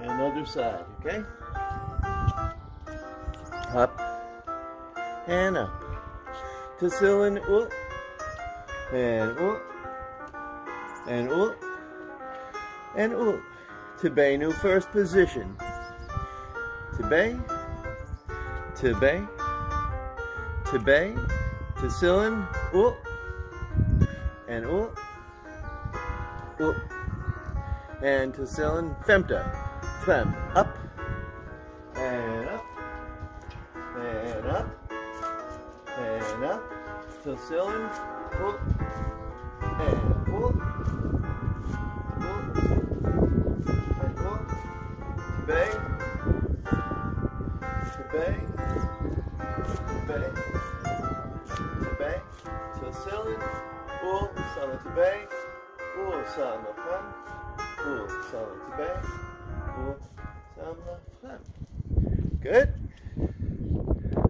and other side, okay? Up. And up. To ceiling, up and up and up and up. To bay, new first position. To bay, to bay, to bay, to ceiling, up and up, up and to ceiling, femta fem. Up and up and up and up to ceiling. Pull and pull. Pull and pull. To bay. To bay. To. To ceiling. Pull. Ceiling to bay. Pull. Ceiling to front good.